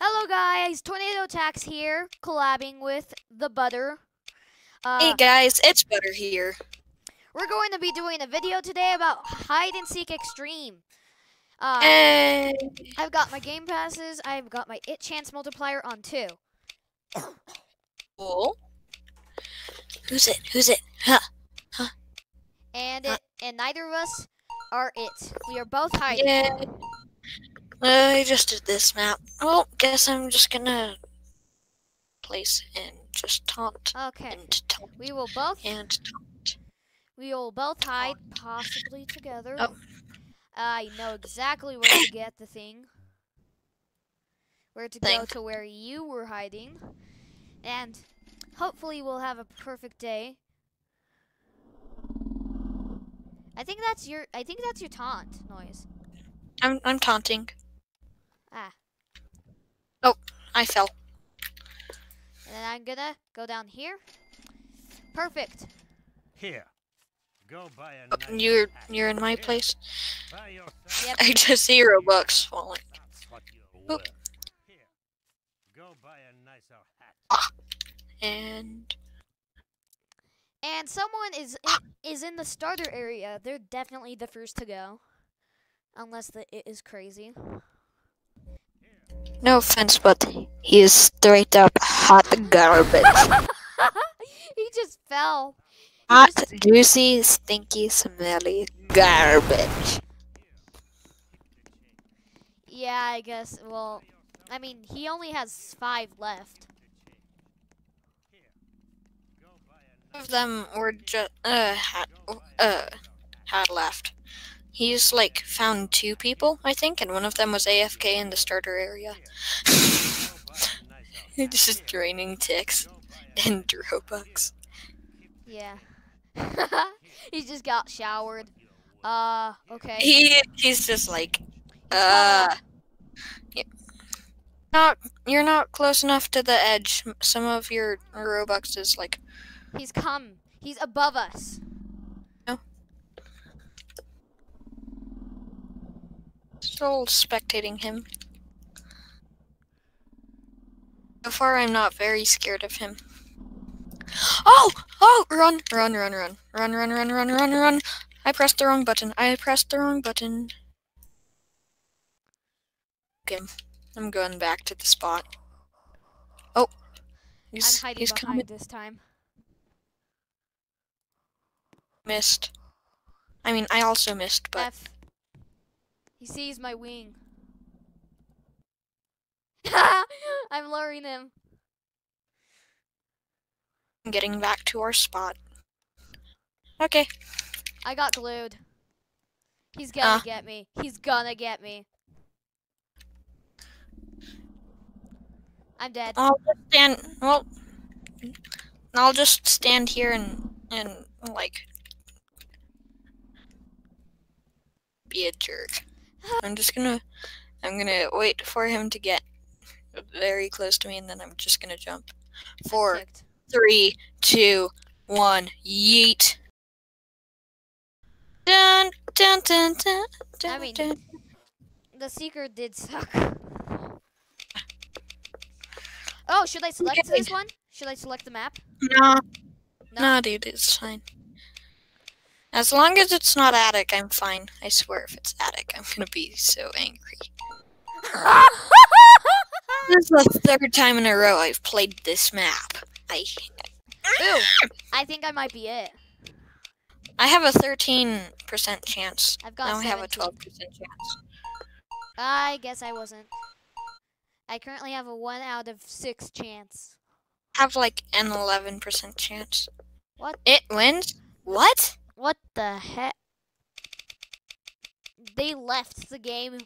Hello guys, Tornado Attax here, collabing with the Butter. Uh, Hey guys, it's Butter here. we're going to be doing a video today about Hide and Seek Extreme. Uh, Hey. I've got my game passes. I've got my It Chance multiplier on two. Cool. Who's it? Who's it? Huh. Huh? And Uh, it, and neither of us are it. We are both hiding. Yeah. Uh, I just did this map. Well, guess I'm just gonna place and just taunt Okay. and taunt We will both and taunt. we will both hide possibly together. Oh. I know exactly where to get the thing. Where to go to where you were hiding. And hopefully we'll have a perfect day. I think that's your I think that's your taunt noise. I'm I'm taunting. Ah. Oh, I fell. And then I'm gonna go down here. Perfect. Here. Go buy a Oh, nice You're hat. you're in my place. Yep. I just see Robux falling. That's Oh. worth. Here. Go buy a nicer hat. And And someone is in, is in the starter area. They're definitely the first to go. Unless the it is crazy. No offense, but he is straight up hot garbage. he just fell. hot, juicy, stinky, smelly garbage. Yeah, I guess. Well, I mean, he only has five left. Two of them were just uh had uh had left. He's like found two people, I think, and one of them was AFK in the starter area. This is draining ticks and Robux. Yeah. he just got showered. Uh, okay. He he's just like uh yeah. not you're not close enough to the edge. Some of your Robux is like He's come. He's above us. Still spectating him. So far, I'm not very scared of him. Oh! Oh! Run! Run, run, run. Run, run, run, run, run, run. I pressed the wrong button. I pressed the wrong button. Okay. I'm going back to the spot. Oh. He's, I'm hiding he's behind coming. this time. Missed. I mean, I also missed, but F. He sees my wing. I'm luring him. I'm getting back to our spot. Okay. I got glued. He's gonna Ah. get me. He's gonna get me. I'm dead. I'll just stand. Well, I'll just stand here and and like be a jerk. I'm just gonna. I'm gonna wait for him to get very close to me, and then I'm just gonna jump. Four, three, two, one, yeet. Dun dun dun dun. dun, I mean- dun. The seeker did suck. Oh, should I select Okay. this one? Should I select the map? No, No? no, dude, it's fine. As long as it's not attic, I'm fine. I swear, if it's attic, I'm gonna be so angry. This is the third time in a row I've played this map. I Ooh, I think I might be it. I have a 13% chance. I've got Now I have a 12% chance. I guess I wasn't. I currently have a one out of six chance. I have like an 11% chance. What? It wins? What? What the heck? They left the game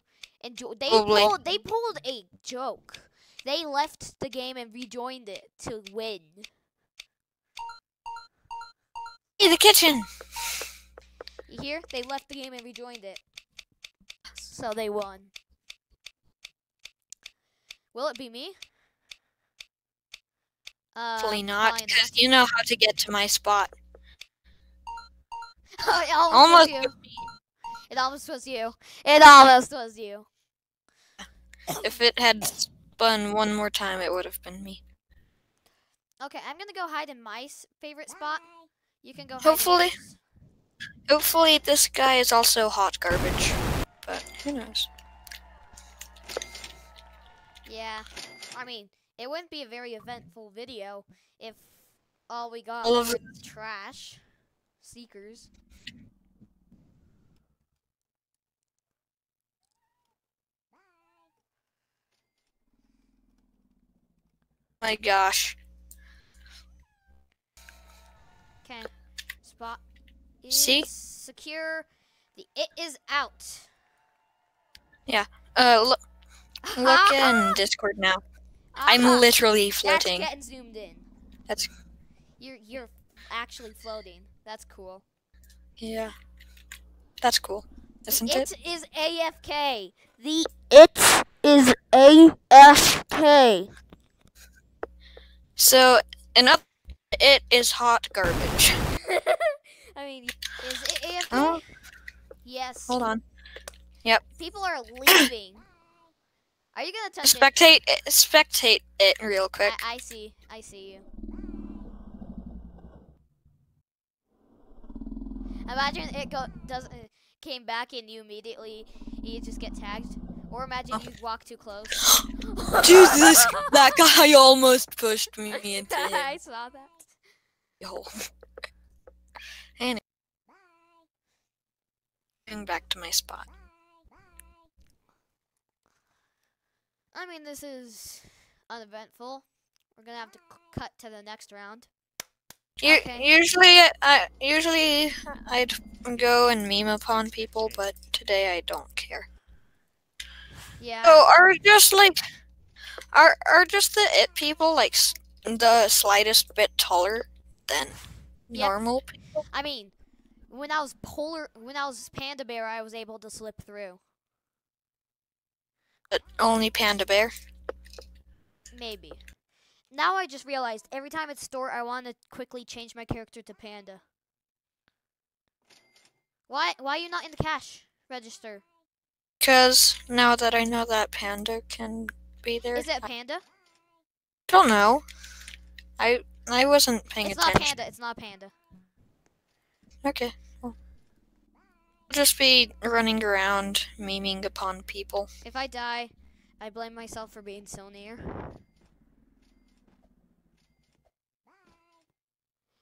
and jo- they Probably. pulled they pulled a joke. They left the game and rejoined it to win. In the kitchen! You hear? They left the game and rejoined it. So they won. Will it be me? Uh, Hopefully not, because you know how to get to my spot. it almost, Almost. was you. It almost was you. It almost was you. If it had spun one more time, it would have been me. Okay, I'm gonna go hide in my favorite spot. You can go. hide Hopefully. Hopefully, this guy is also hot garbage. But who knows? Yeah, I mean, it wouldn't be a very eventful video if all we got All were trash seekers. My gosh. Okay, spot is See? secure. The it is out. Yeah. Uh, look, look in Discord now. I'm Aha, literally That's floating. getting zoomed in. That's You're you're actually floating. That's cool. yeah. That's cool, isn't it? It is AFK. The it is AFK. So, another it is hot garbage. I mean, is it AFK? Oh. Yes. Hold on. Yep. People are leaving. Are you gonna touch it? Spectate it, spectate it real quick. I, I see. I see you. Imagine it go doesn't uh, came back and you immediately you just get tagged. Or imagine Oh. you walk too close. Jesus, that guy almost pushed me into him. I saw that. Yo. Anyway. Going back to my spot. I mean, this is uneventful. We're gonna have to c- cut to the next round. Okay. Usually, I usually I'd go and meme upon people, but today I don't care. Yeah. So are just like, are are just the it people like the slightest bit taller than Yep. normal people? I mean, when I was polar, when I was panda bear, I was able to slip through. But only Panda Bear. Maybe. Now I just realized every time it's store, I want to quickly change my character to panda. Why? Why are you not in the cash register? Cause now that I know that Panda can be there, Is it a I panda? don't know. I I wasn't paying It's not attention. panda. It's not panda. Okay. Well, I'll just be running around memeing upon people. If I die, I blame myself for being so near.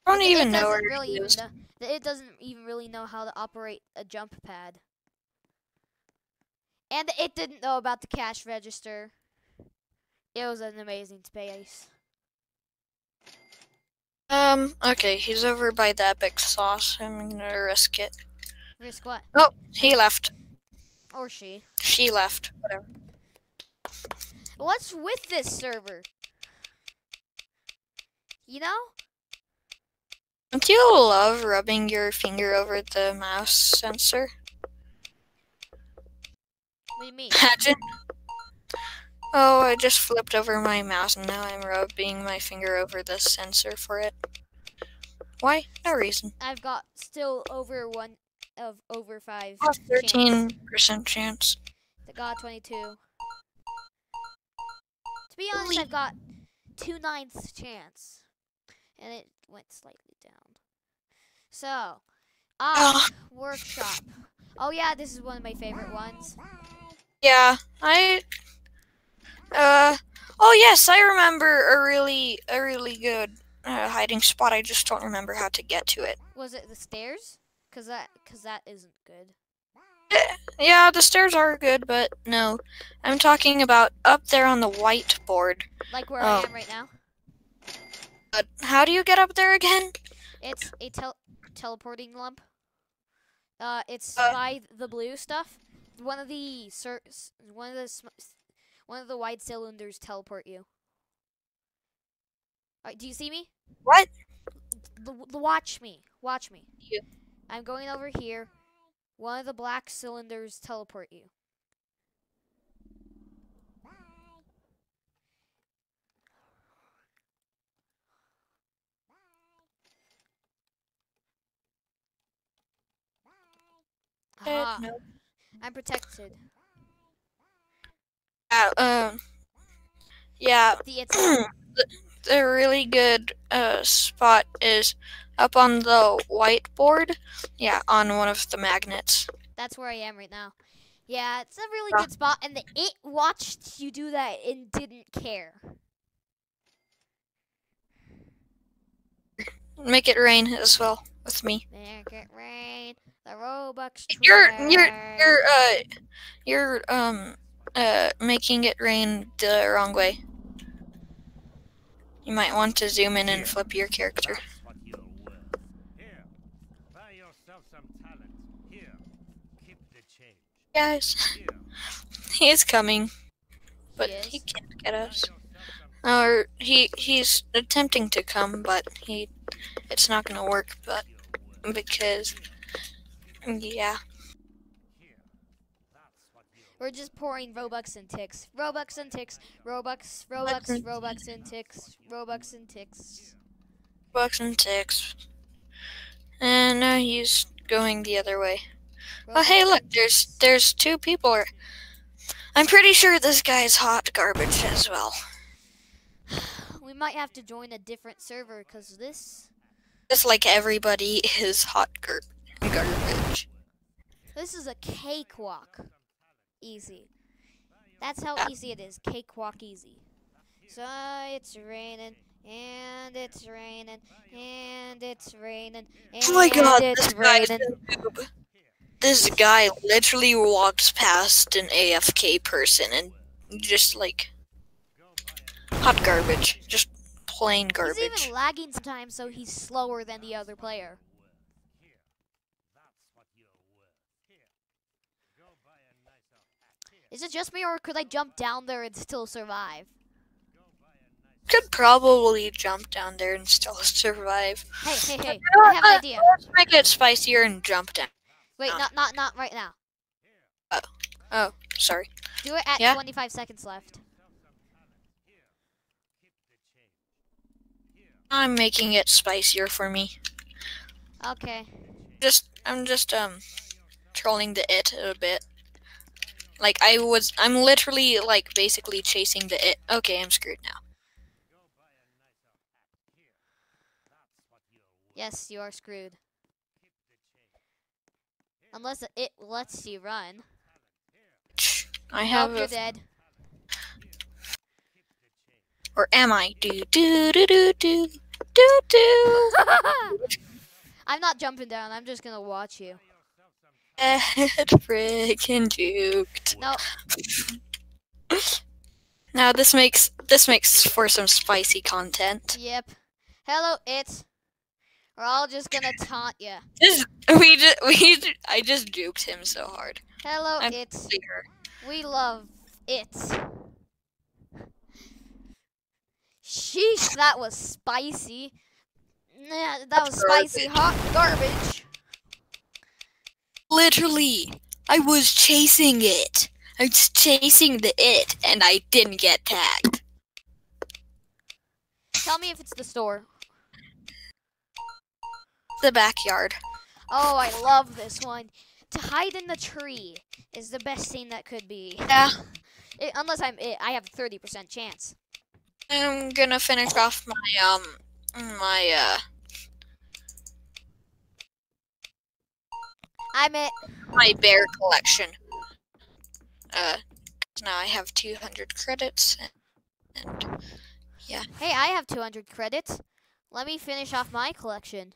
I don't It- even it know doesn't where really even know, It doesn't even really know how to operate a jump pad. And it didn't know about the cash register. It was an amazing space. Um, okay, he's over by the epic sauce. I'm gonna risk it. Risk what? Oh, he left. Or she. She left. Whatever. What's with this server? You know? Don't you love rubbing your finger over the mouse sensor? What do you mean? Imagine. Oh, I just flipped over my mouse and now I'm rubbing my finger over the sensor for it. Why? No reason. I've got still over one of over five. Oh, 13% chance. I got 22. To be honest, I've got two ninths chance. And it went slightly down. So, ah, workshop. Oh yeah, this is one of my favorite ones. Yeah, I. Uh. Oh yes, I remember a really, a really good uh, hiding spot. I just don't remember how to get to it. Was it the stairs? Cause that, cause that isn't good. Yeah, the stairs are good, but no, I'm talking about up there on the whiteboard. Like where Oh. I am right now. But how do you get up there again? It's a tel- teleporting lump. Uh, it's Uh. by the blue stuff. One of the one of the sm- one of the wide cylinders teleport you. Do you see me? What? L- watch me. Watch me. You. I'm going over here. One of the black cylinders teleport you. Uh, Aha, no. I'm protected. Uh, um. Yeah, The the really good uh, spot is up on the whiteboard. Yeah, on one of the magnets. That's where I am right now. Yeah, it's a really Ah. good spot, and the it watched you do that and didn't care. Make it rain as well with me. Make it rain. The Robux. You're you're you're uh you're um uh making it rain the wrong way. You might want to zoom in and flip your character. That's what you're worth. Here, buy yourself some talent. Here, keep the change. Guys, he is coming, but He he can't get buy us. Or he he's attempting to come, but he it's not gonna work. But you're worth. Because yeah, Here, that's what you're We're just pouring Robux and ticks. Robux and ticks. Robux, Robux, Robux and ticks. Robux and ticks. bucks and ticks, and now he's going the other way. Oh hey, look, there's there's two people. I'm pretty sure this guy's hot garbage as well. We might have to join a different server because this Just like everybody is hot gar- garbage. this is a cakewalk. Easy. That's how Yeah. easy it is. Cakewalk easy. So it's raining and it's raining and it's raining and Oh my god, it's this raining. a noob. This guy literally walks past an AFK person and just like hot garbage, just plain He's even lagging sometimes, so he's slower than the other player. Here, that's what you're worth. Here, go buy a nicer hat. Here, Is it just me, or could I jump down there and still survive? go buy a nicer. Could probably jump down there and still survive. Hey, hey, hey! I have an idea. Let's make it spicier and jump down. Wait, uh, not, not, not right now. Oh, oh, sorry. Do it at Yeah? 25 seconds left. I'm making it spicier for me. Okay. Just I'm just um trolling the it a bit. Like I was I'm literally like basically chasing the it. Okay, I'm screwed now. Yes, you are screwed. Unless it lets you run. I Nope, have you're a, dead. Or am I? Do do do do do do do. I'm not jumping down. I'm just gonna watch you. Get freaking juked. No, Now this makes this makes for some spicy content. yep. Hello, it. We're all just gonna taunt you. Just we just we I just juked him so hard. Hello, I'm it. clear. We love it. Sheesh, that was spicy. Nah, that was spicy hot garbage. Literally, I was chasing it. I was chasing the it, and I didn't get tagged. Tell me if it's the store. The backyard. Oh, I love this one. To hide in the tree is the best thing that could be. Yeah, It, unless I'm it, I have a 30% chance. I'm gonna finish off my um my uh I'm it. my bear collection. Uh, now I have 200 credits, and, and yeah. Hey, I have 200 credits. Let me finish off my collection.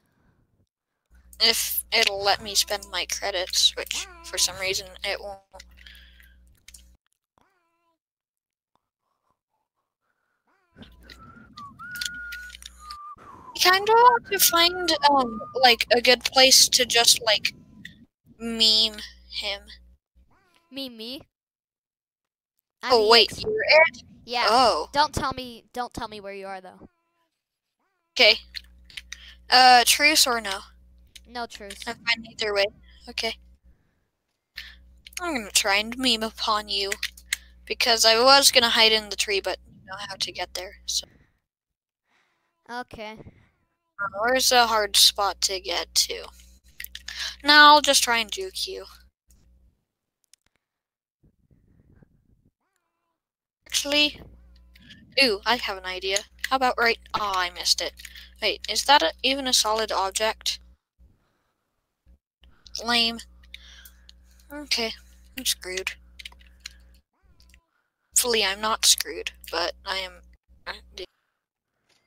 if it'll let me spend my credits, which for some reason it won't. Kind of want to find um like a good place to just like meme him. Meme me. I'm Oh it. wait, you're it. Yeah. Oh, Don't tell me. Don't tell me where you are though. okay. Uh, truce or no? No truth. I'm fine either way. Okay. I'm gonna try and meme upon you because I was gonna hide in the tree, but you know how to get there. So Okay. Where's a hard spot to get to? Now I'll just try and juke you. Actually, Ooh, I have an idea. How about right? Oh, I missed it. Wait, is that a, even a solid object? Lame. Okay, I'm screwed. Hopefully, I'm not screwed, but I am. I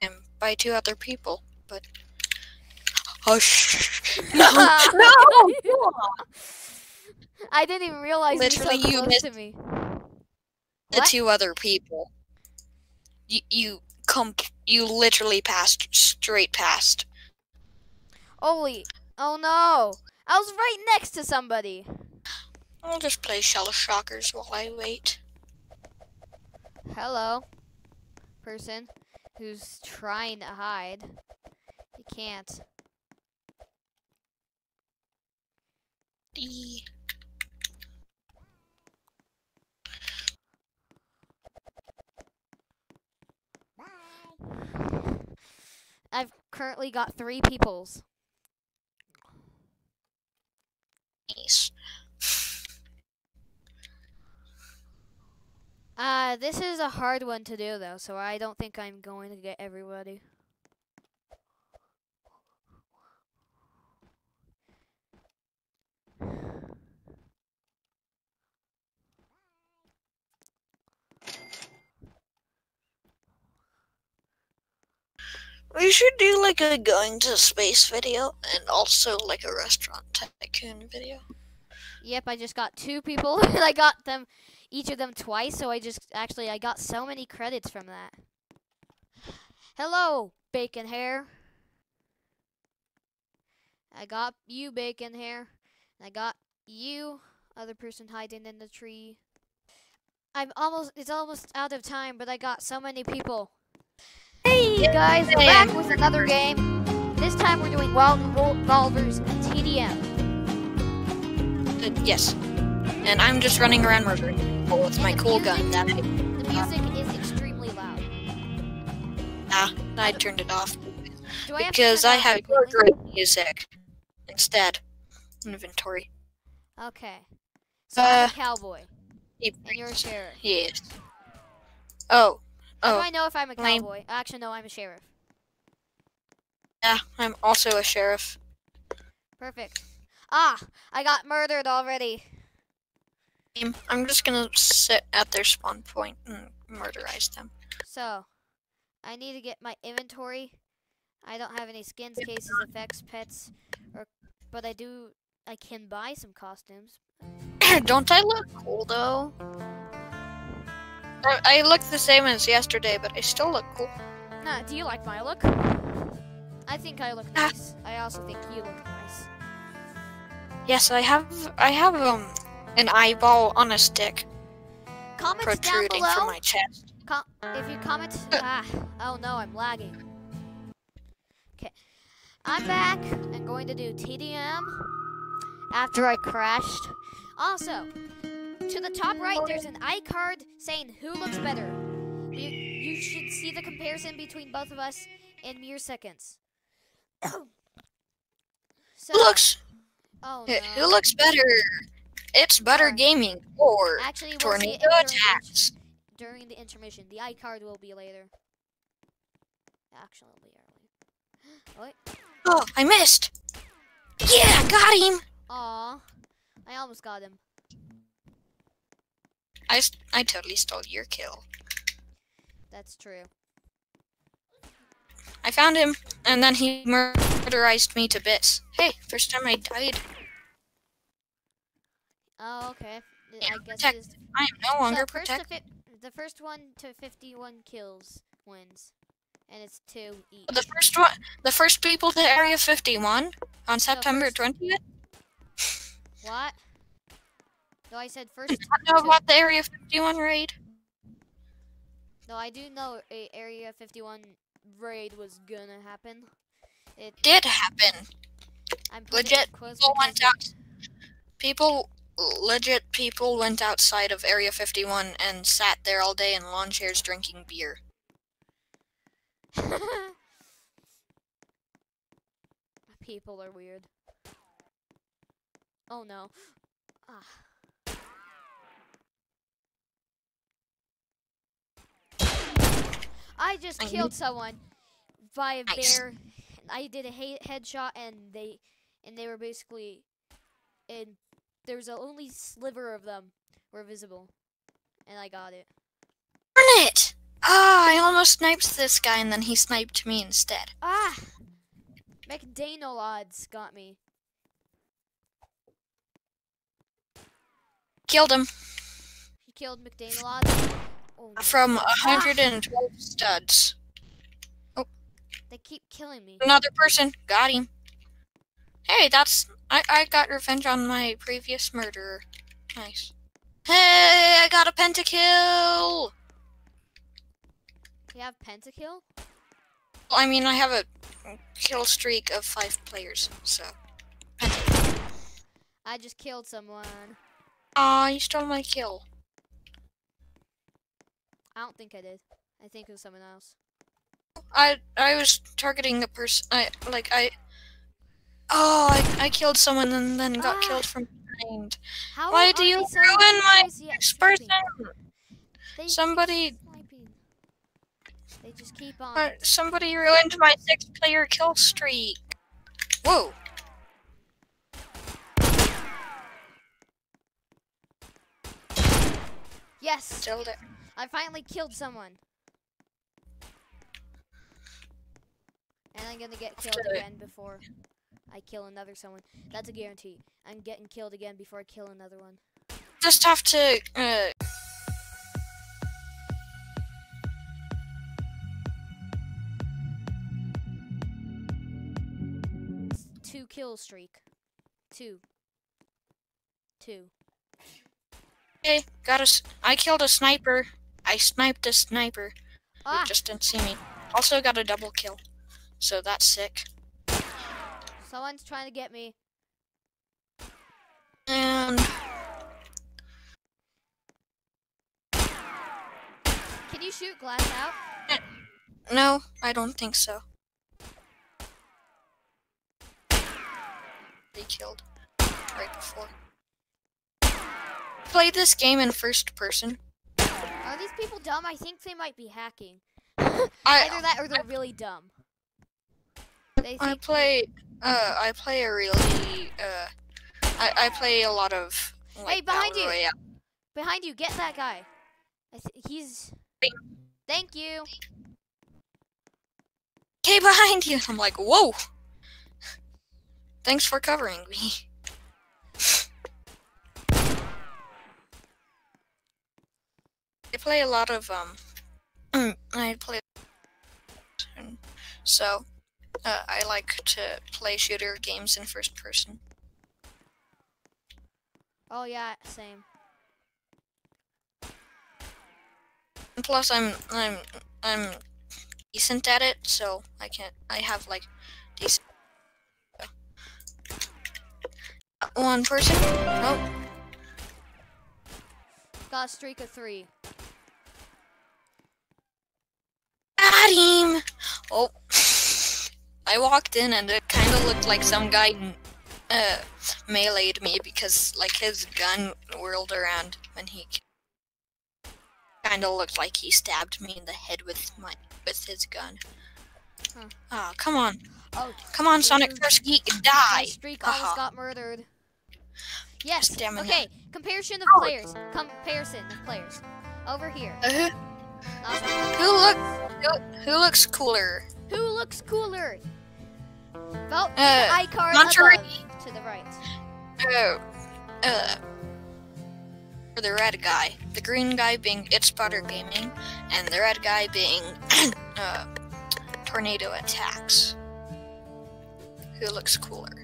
am by two other people. But hush. No, no. I didn't even realize Literally, you you so close missed- to me. the What? two other people. You you comp you literally passed straight past. Holy, oh no! I was right next to somebody. I'll just play Shell Shockers while I wait. Hello, person who's trying to hide. You can't. D. I've currently got three peoples. Nice. Uh, this is a hard one to do though, so I don't think I'm going to get everybody. We should do like a going to space video and also like a restaurant tycoon video. Yep, I just got two people, and I got them, each of them twice. So I just actually I got so many credits from that. Hello, bacon hair. I got you, bacon hair. I got you, other person hiding in the tree. I'm almost. It's almost out of time, but I got so many people. Hey guys, we're back with another game. This time we're doing Wild Revolvers and TDM. Uh, yes. And I'm just running around murdering people with my cool gun that I, The music is extremely loud. ah, I turned it off Do I have because I have great music instead. Inventory. Okay. So I'm Uh, a cowboy, He- and you're a sheriff. Yes. Oh. How Oh. do I know if I'm a cowboy? Actually, no, I'm a sheriff. Yeah, I'm also a sheriff. Perfect. Ah, I got murdered already. I'm- I'm just gonna sit at their spawn point and murderize them. So, I need to get my inventory. I don't have any skins, cases, effects, pets, or but I do. I can buy some costumes. Don't I look cool though? I, I look the same as yesterday, but I still look cool. Nah, do you like my look? I think I look Ah. nice. I also think you look nice. Yes, I have. I have um an eyeball on a stick Comments down protruding below. from my chest. Com- if you comment, ah, oh no, I'm lagging. Okay, I'm back and going to do TDM after I crashed. Also, to the top right, there's an iCard saying who looks better. You, you should see the comparison between both of us in mere seconds. so, Who looks? oh eh, Who looks better? It's better Alright. Gaming or Actually, we'll Tornado it during the, Attacks. during the intermission. The iCard will be later. Actually, it'll be early. Wait. Oh, I missed. Yeah, got him. Aw, I almost got him. I, I totally stole your kill. That's true. I found him, and then he murderized me to bits. Hey, first time I died. Oh, okay. I guess is. I am no longer so protected. the first one to 51 kills wins, and it's two each. The first one, the first people to Area 51 on So September first- 20th. What? No, I said first. I know about the Area 51 raid. No, I do know a Area 51 raid was gonna happen. It. Did happen. I'm Legit people went out. People, legit people went outside of Area 51 and sat there all day in lawn chairs drinking beer. People are weird. Oh no. Ah. I just I killed someone by a Nice. bear. I did a he- headshot, and they and they were basically, and there was a only sliver of them were visible, and I got it. Darn it! Ah, I almost sniped this guy and then he sniped me instead. Ah, McDaniel odds got me. Killed him He killed McDaniel odds. Oh, from 112 studs. Oh. They keep killing me. Another person got him. Hey, that's I, I got revenge on my previous murderer. Nice. Hey, I got a pentakill. You have pentakill? I mean, I have a kill streak of five players, so. I just killed someone. Aw, you stole my kill. I don't think I did. I think it was someone else. I I was targeting the person. I like I. Oh, I, I killed someone and then got Ah. killed from behind. How Why do you so ruin my next person? They Somebody-. They just keep on. Uh, somebody ruined my six-player kill streak. Whoa. Yes, Killed there. I finally killed someone. And I'm gonna get killed again before I kill another someone. That's a guarantee. I'm getting killed again before I kill another one. Just have to. Uh, Two kill streak. Two. Two. okay, got a. s- I killed a sniper. I sniped a sniper. Ah! It just didn't see me. Also got a double kill. So that's sick. Someone's trying to get me. And Can you shoot glass out? no, I don't think so. They killed right before. Play this game in first person. People dumb? I think they might be hacking. I Either that or they're really dumb. They I play uh I play a really uh I, I play a lot of like Hey, behind you. Royale. behind you. Get that guy. I th- he's. Thank you. Okay, behind you. I'm like, whoa. Thanks for covering me. I play a lot of um. I play, so uh, I like to play shooter games in first person. Oh yeah, same. And plus, I'm I'm I'm decent at it, so I can't. I have like decent. One person. Oh, Got a streak of three. got him. Oh, I walked in and it kind of looked like some guy uh meleeed me because like his gun whirled around when he. Kind of looked like he stabbed me in the head with my with his gun. Huh. Oh, come on. Oh, Come on, Sonic. Persky, my die! streak almost Haha. got murdered. Yes. Damn it. Okay. Comparison of Oh. players. Comparison of players. Over here. Uh, who, Not who look who, who looks cooler? Who looks cooler? Vote Uh, the icon above to the right. Oh, uh, for the red guy, the green guy being It's Butter Gaming, and the red guy being uh, Tornado Attax. Who looks cooler?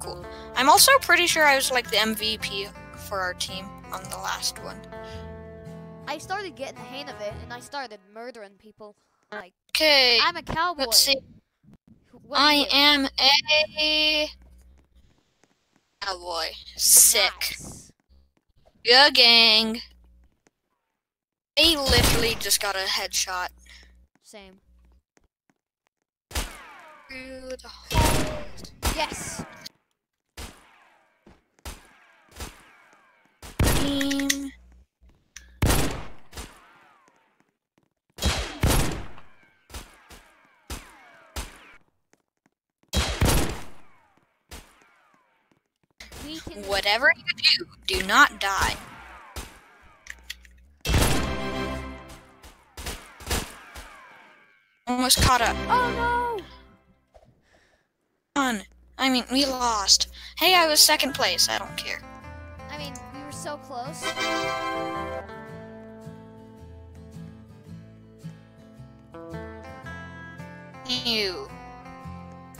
Cool. I'm also pretty sure I was like the MVP for our team on the last one. I started getting the hang of it, and I started murdering people. Like Okay, I'm a cowboy. let's see. What I am a cowboy. Sick. Nice. Gang. He literally just got a headshot Same. through the holes. Yes. team. Whatever you do, do not die. Almost caught up. Oh no! On. I mean, we lost. Hey, I was second place. I don't care so close. You.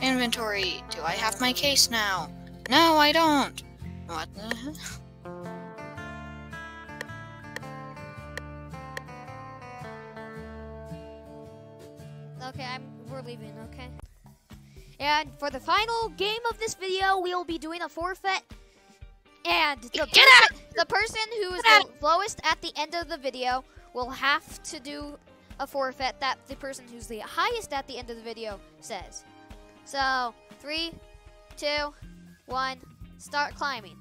Inventory. Do I have my case now? No, I don't. What the hell? Okay, I'm. We're leaving. Okay. And for the final game of this video, we'll be doing a forfeit. And Get out! The person who is the lowest at the end of the video will have to do a forfeit that the person who's the highest at the end of the video says. So, three, two, one, start climbing.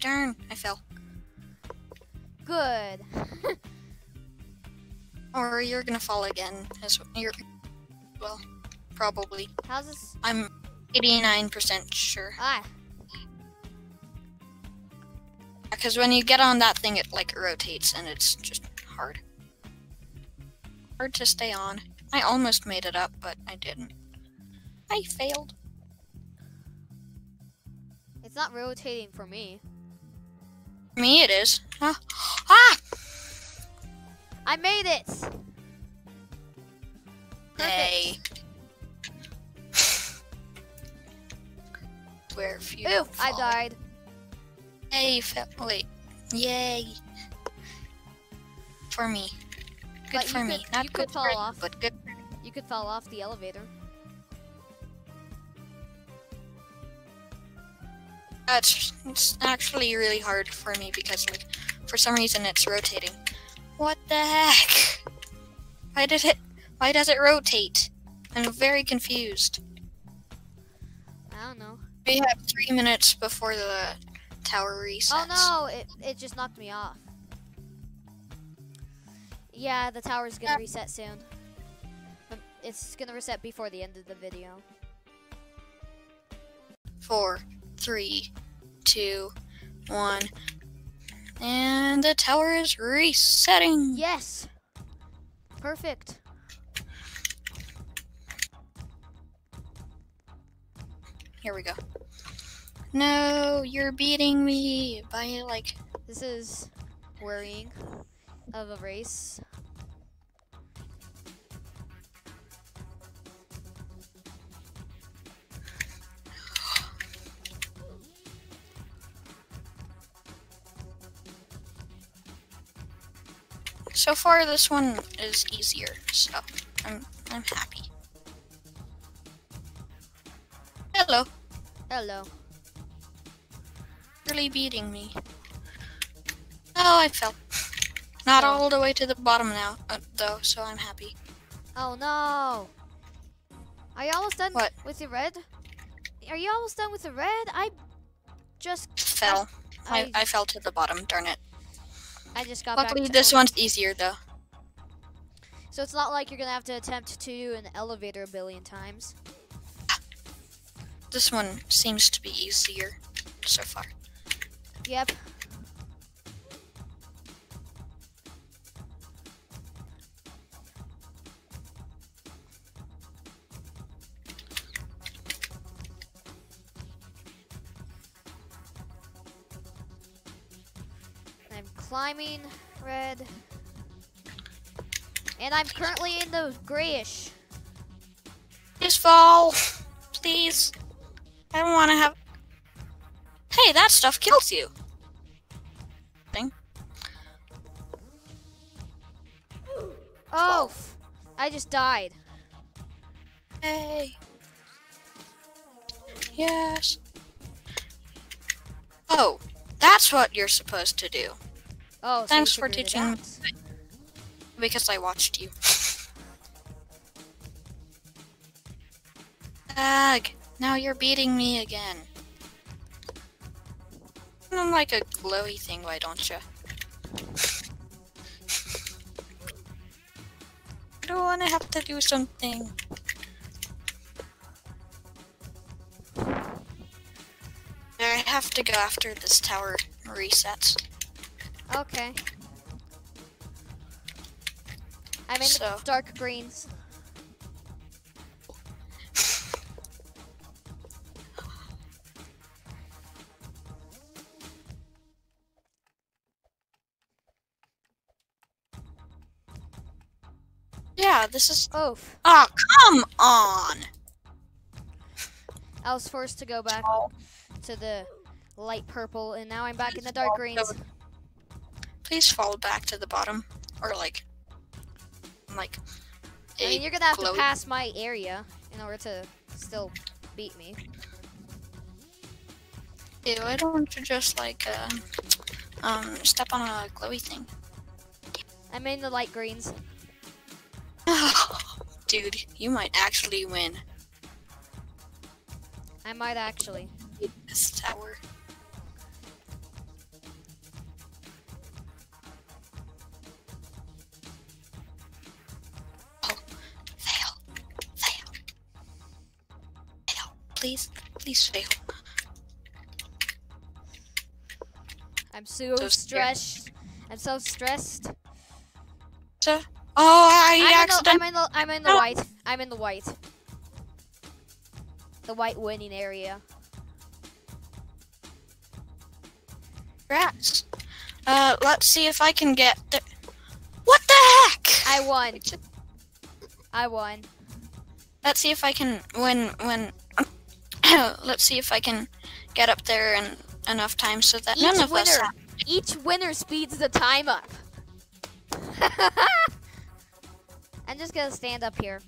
Darn, I fell. Good. Or you're gonna fall again. As you're, well, probably. How's this? I'm 89% sure. Ah, Because when you get on that thing, it like rotates and it's just hard. Hard to stay on. I almost made it up, but I didn't. I failed. it's not rotating for me. For me, it is. Huh? Ah! I made it. Perfect. Hey. Where few Oof, I died. Hey, fa- wait. Yay. For me. Good But for me. could- Not you good could for fall you, off. but good. You could fall off the elevator. That's it's actually really hard for me because like for some reason it's rotating. What the heck? Why did it why does it rotate? I'm very confused. I don't know. We have three minutes before the tower resets. Oh no, it, it just knocked me off. Yeah, the tower's gonna reset soon. But it's gonna reset before the end of the video. Four, three, two, one. And the tower is resetting. Yes! Perfect. Here we go. No, you're beating me by like This is worrying of a race. So far, this one is easier, so I'm I'm happy. Hello, Hello. Really beating me. Oh, I fell. Not So- all the way to the bottom now, uh, though, so I'm happy. Oh no! Are you almost done What? with the red? Are you almost done with the red? I just Fell. I, I, I fell to the bottom. Darn it. I just got Luckily, this oh, one's easier though. So it's not like you're gonna have to attempt to do an elevator a billion times. This one seems to be easier so far. Yep. I'm climbing red. And I'm currently in the grayish. Please fall, please. I don't want to have. Hey, that stuff kills you. Thing. Oh, I just died. Hey. Yes. Oh, that's what you're supposed to do. Oh, so Thanks for teaching out. Because I watched you. Ag, now you're beating me again. I'm like a glowy thing, why don't you? I don't want to have to do something. I have to go after this tower resets. Okay. I'm in So- the dark greens. Yeah, this is. Oof. Oh, come on! I was forced to go back to the light purple, and now I'm back in the dark greens. Please fall back to the bottom, or like, like. I mean, you're gonna have glow- to pass my area in order to still beat me. Ew, why don't want to just like uh, um step on a glowy thing? I'm in the light greens. Dude, you might actually win I might actually. this tower. Oh, fail, fail, fail. Please, please fail. I'm so, So scared. stressed. I'm so stressed. So, oh, I I'm in, the. I'm in the I'm in the No. white. I'm in the white. The white winning area. Rats. Uh, let's see if I can get the. What the heck? I won. I won. Let's see if I can win. when. let's see if I can get up there in enough time so that none Each of winner, Have, each winner speeds the time up. I'm just gonna stand up here.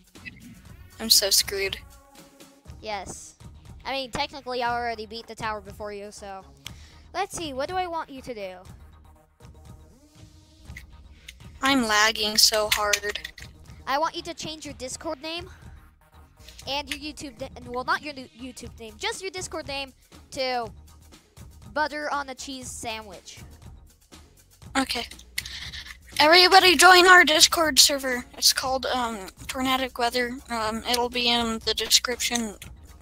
I'm so screwed. Yes. I mean, technically, I already beat the tower before you, so. Let's see, what do I want you to do? I'm lagging so hard. I want you to change your Discord name and your YouTube, well, not your new YouTube name, just your Discord name to butter on a cheese sandwich. Okay. Everybody join our Discord server. It's called um Tornadic Weather. Um, it'll be in the description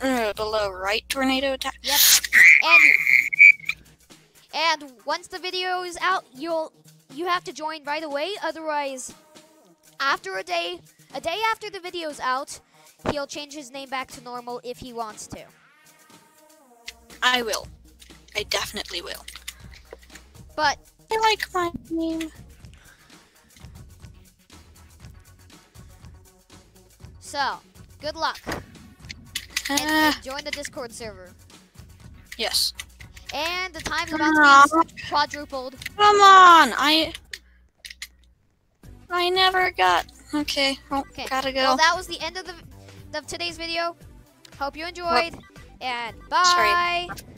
uh, below, right? Tornado Attax. Yep. And and once the video is out, you'll you have to join right away. Otherwise, after a day, a day after the video's out, he'll change his name back to normal if he wants to. I will. I definitely will. But I like my name. So, good luck Uh, and join the Discord server. yes. And the time's about to be quadrupled. Come on, I. I never got. Okay, well, Okay. gotta go. Well, that was the end of the of today's video. Hope you enjoyed, and bye. Sorry.